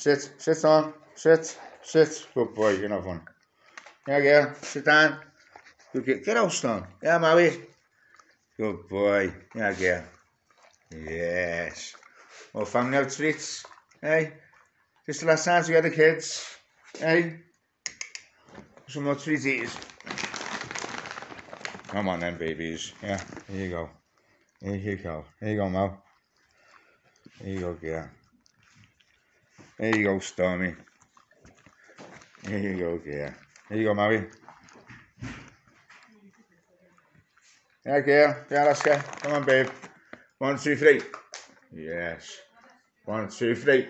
Sit, sit on, sit, sit. Good oh, boy, you're not fun. Yeah, girl, sit down. Good girl. Get out, Stone. Yeah, Maui. Good boy. Yeah, girl. Yes. Well, family out treats. Hey, just the last time to get the kids. Hey, some more treaties. Come on then, babies. Yeah, here you go. Here you go. Here you go, Mo. Here you go, girl. There you go, Stormy. There you go, girl. There you go, Maui. Yeah, girl. Yeah, let's go. Come on, babe. One, two, three. Yes. One, two, three.